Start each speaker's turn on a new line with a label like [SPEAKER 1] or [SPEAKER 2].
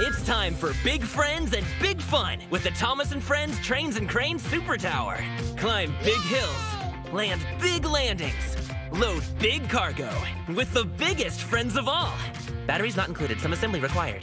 [SPEAKER 1] It's time for big friends and big fun with the Thomas and Friends Trains and Cranes Super Tower. Climb big hills, land big landings, load big cargo with the biggest friends of all. Batteries not included, some assembly required.